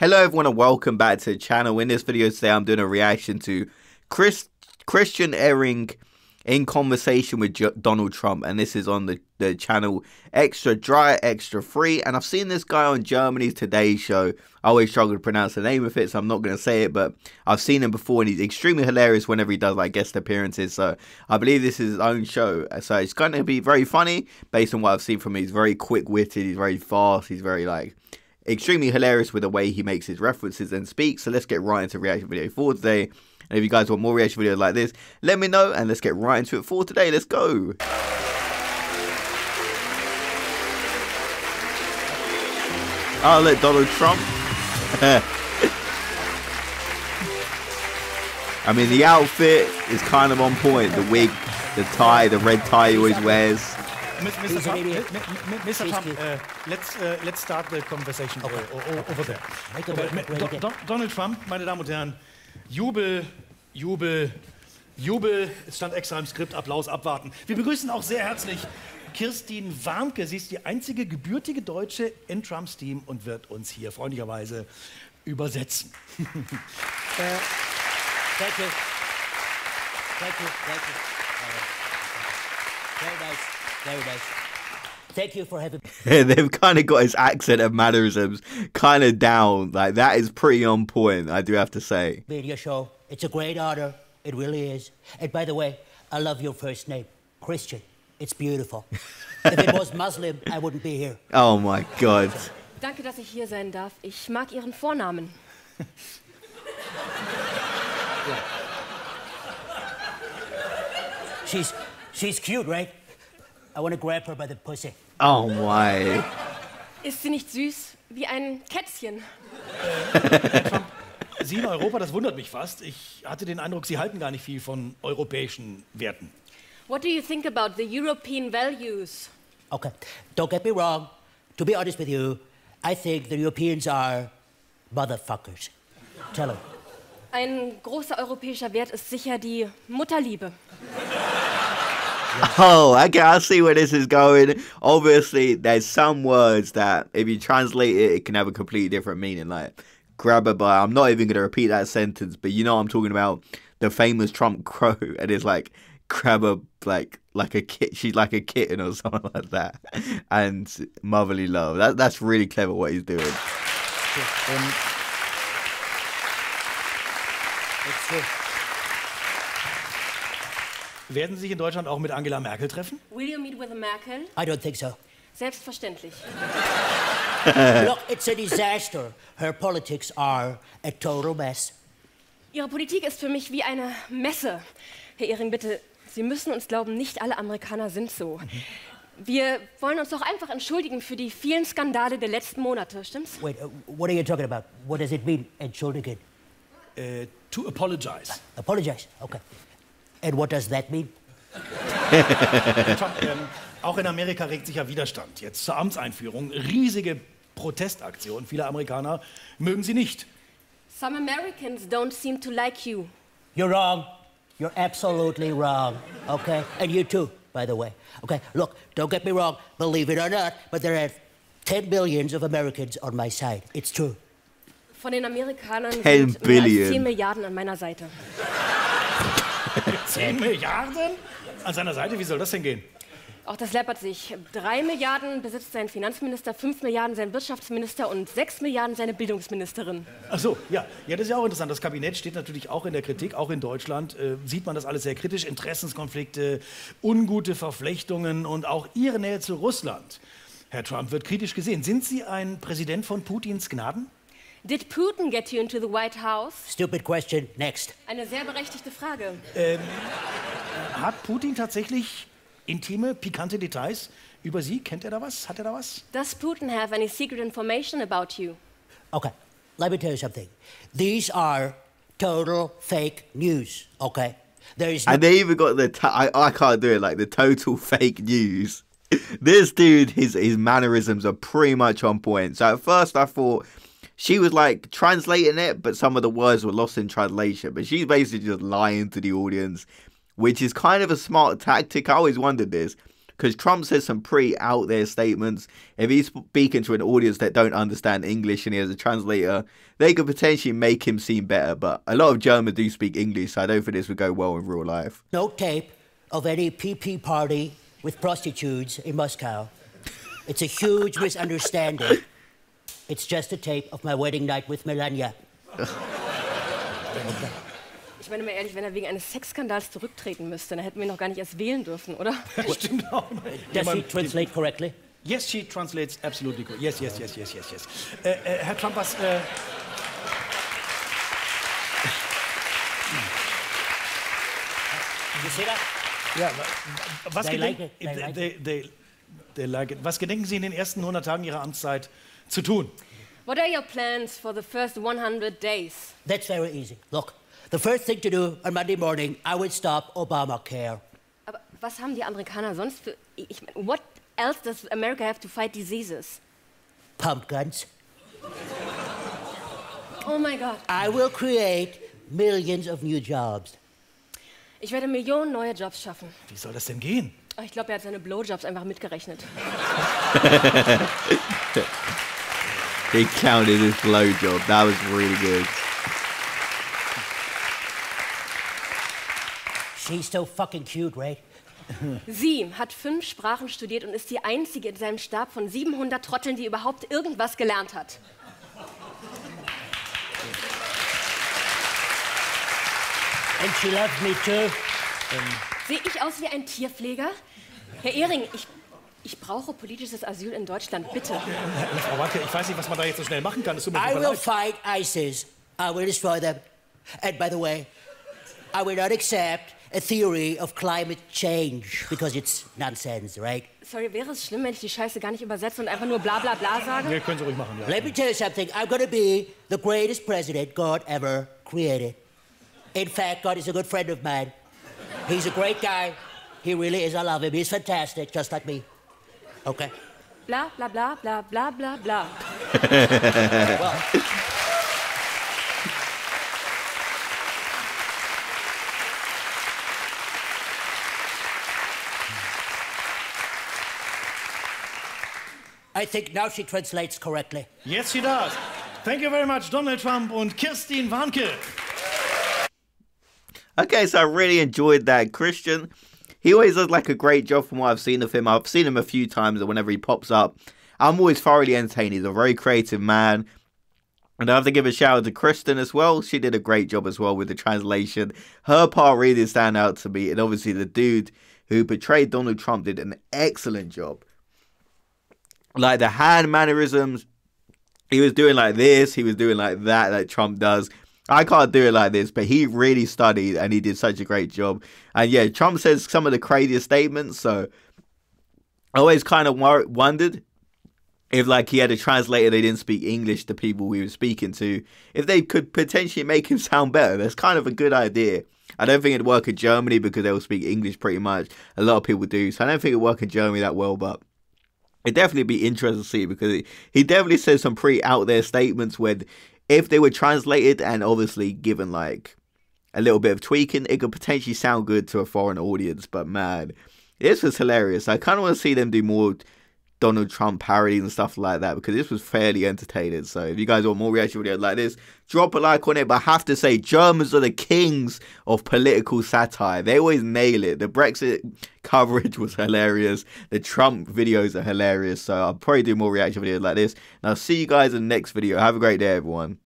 Hello everyone and welcome back to the channel. In this video today I'm doing a reaction to Chris Christian Ehring in conversation with J Donald Trump and this is on the, the channel Extra Drei, Extra Free and I've seen this guy on Germany's Today show. I always struggle to pronounce the name of it so I'm not going to say it but I've seen him before and he's extremely hilarious whenever he does like guest appearances so I believe this is his own show so it's going to be very funny based on what I've seen from him. He's very quick-witted, he's very fast, he's very like extremely hilarious with the way he makes his references and speaks. So let's get right into reaction video for today. And if you guys want more reaction videos like this, let me know and let's get right into it for today. Let's go. Ah, I'll let Donald Trump. I mean, the outfit is kind of on point. The wig, the tie, the red tie he always wears. Mr. Trump, Mr. Trump uh, let's, uh, let's start the conversation okay. uh, over there. Do, Donald Trump, meine Damen und Herren, Jubel, Jubel, Jubel, es stand extra im Skript, Applaus abwarten. Wir begrüßen auch sehr herzlich Kirstin Warnke. Sie ist die einzige gebürtige Deutsche in Trumps Team und wird uns hier freundlicherweise übersetzen. Thank you. Thank you. Very nice. Very nice. Thank you for having They've kind of got his accent and mannerisms kind of down. Like, that is pretty on point, I do have to say. Media show. It's a great honor. It really is. And by the way, I love your first name, Christian. It's beautiful. if it was Muslim, I wouldn't be here. Oh my God. Danke, dass ich hier sein darf. Ich mag Ihren Vornamen. she's, she's cute, right? I want to grab her by the pussy. Oh my. Ist sie nicht süß? Wie ein Kätzchen. Sie in Europa, das wundert mich fast. Ich hatte den Eindruck, Sie halten gar nicht viel von europäischen Werten. What do you think about the European values? Okay, don't get me wrong. To be honest with you, I think the Europeans are motherfuckers. Tell them. Ein großer europäischer Wert ist sicher die Mutterliebe. Oh, okay, I see where this is going. Obviously, there's some words that if you translate it, it can have a completely different meaning. Like grab a by. I'm not even gonna repeat that sentence, but you know I'm talking about the famous Trump crow, and it's like grab a like like a kit. She's like a kitten or something like that, and motherly love. That that's really clever what he's doing. Um. Werden Sie sich in Deutschland auch mit Angela Merkel treffen? Will you meet with Merkel? I don't think so. Selbstverständlich. Look, it's a disaster. Her politics are a total mess. Ihre Politik ist für mich wie eine Messe. Herr Ehring, bitte, Sie müssen uns glauben, nicht alle Amerikaner sind so. Wir wollen uns doch einfach entschuldigen für die vielen Skandale der letzten Monate, stimmt's? Wait, uh, what are you talking about? What does it mean, entschuldigen? Uh, to apologize. Apologize, okay. And what does that mean? Ähm, auch in Amerika regt sich ja Widerstand. Jetzt zur Amtseinführung. Riesige Protestaktion. Viele Amerikaner mögen sie nicht. Some Americans don't seem to like you. You're wrong. You're absolutely wrong, okay? And you too, by the way. Okay, look, don't get me wrong, believe it or not, but there are 10 billions of Americans on my side. It's true. Von den Amerikanern 10 sind mehr als Billion. 10 Milliarden an meiner Seite. 10 Milliarden an seiner Seite? Wie soll das denn gehen? Auch das läppert sich. 3 Milliarden besitzt sein Finanzminister, 5 Milliarden sein Wirtschaftsminister und 6 Milliarden seine Bildungsministerin. Ach so, ja. Ja, das ist ja auch interessant. Das Kabinett steht natürlich auch in der Kritik, auch in Deutschland äh, sieht man das alles sehr kritisch. Interessenskonflikte, ungute Verflechtungen und auch Ihre Nähe zu Russland. Herr Trump wird kritisch gesehen. Sind Sie ein Präsident von Putins Gnaden? Did Putin get you into the White House? Stupid question. Next. Eine sehr berechtigte Frage. Hat Putin tatsächlich intime, pikante Details über Sie? Kennt er da was? Hat er da was? Does Putin have any secret information about you? Okay, let me tell you something. These are total fake news, okay? There is no And they even got the t- I, I can't do it like the total fake news. This dude, his his mannerisms are pretty much on point. So at first I thought she was like translating it, but some of the words were lost in translation. But she's basically just lying to the audience, which is kind of a smart tactic. I always wondered this. because Trump says some pretty out there statements. If he's speaking to an audience that don't understand English and he has a translator, they could potentially make him seem better. But a lot of Germans do speak English, so I don't think this would go well in real life. No tape of any PP party with prostitutes in Moscow. It's a huge misunderstanding. It's just a tape of my wedding night with Melania. Ich meine mal ehrlich, wenn er wegen eines Sexskandals zurücktreten müsste, dann hätten wir noch gar nicht erst wählen dürfen, oder? Stimmt auch. Does he translate correctly? Yes, she translates absolutely good. Yes, yes, yes, yes, yes, yes. Äh, äh, Herr Trump, was... Äh, You see that? ja, was, They like gedenken, it, they like they, they, they like it. was gedenken Sie in den ersten 100 Tagen Ihrer Amtszeit zu tun? What are your plans for the first 100 days? That's very easy. Look, the first thing to do on Monday morning, I would stop Obamacare. Aber was haben die Amerikaner sonst für... Ich meine, what else does America have to fight diseases? Pump guns. Oh mein Gott. I will create millions of new jobs. Ich werde Millionen neue Jobs schaffen. Wie soll das denn gehen? Oh, Ich glaube, er hat seine Blowjobs einfach mitgerechnet. He counted his blowjob. That was really good. She's so fucking cute, right? Sie hat fünf Sprachen studiert und ist die einzige in seinem Stab von 700 Trotteln, die überhaupt irgendwas gelernt hat. And she loves me too. Sehe ich aus wie ein Tierpfleger? Herr Ehring, ich, ich brauche politisches Asyl in Deutschland, bitte. Frau Wacke, ich weiß nicht, was man da jetzt so schnell machen kann. Es tut mir I will leid. fight ISIS. I will destroy them. And by the way, I will not accept a theory of climate change because it's nonsense, right? Sorry, wäre es schlimm, wenn ich die Scheiße gar nicht übersetze und einfach nur bla bla bla sage? Ja, können Sie ruhig machen, ja. Let me tell you something. I'm going to be the greatest president God ever created. In fact, God is a good friend of mine. He's a great guy. He really is. I love him. He's fantastic, just like me. Okay. Bla bla bla bla bla bla bla. Well, I think now she translates correctly. Yes, she does. Thank you very much, Donald Trump and Kirstin Warnke. Okay, so I really enjoyed that. Christian, he always does like a great job from what I've seen of him. I've seen him a few times, and whenever he pops up, I'm always thoroughly entertained. He's a very creative man. And I have to give a shout out to Kristen as well. She did a great job as well with the translation. Her part really stand out to me. And obviously, the dude who portrayed Donald Trump did an excellent job. Like the hand mannerisms, he was doing like this, he was doing like that, like Trump does. I can't do it like this, but he really studied and he did such a great job. And yeah, Trump says some of the craziest statements. So I always kind of wondered if, like, he had a translator, they didn't speak English to people we were speaking to, if they could potentially make him sound better. That's kind of a good idea. I don't think it'd work in Germany because they'll speak English pretty much. A lot of people do. So I don't think it'd work in Germany that well, but it'd definitely be interesting to see because he, definitely says some pretty out there statements where if they were translated and obviously given like a little bit of tweaking, it could potentially sound good to a foreign audience. But man, this was hilarious. I kind of want to see them do more Donald Trump parodies and stuff like that because this was fairly entertaining. So if you guys want more reaction videos like this, drop a like on it. But I have to say, Germans are the kings of political satire. They always nail it. The Brexit coverage was hilarious. The Trump videos are hilarious. So I'll probably do more reaction videos like this. And I'll see you guys in the next video. Have a great day, everyone.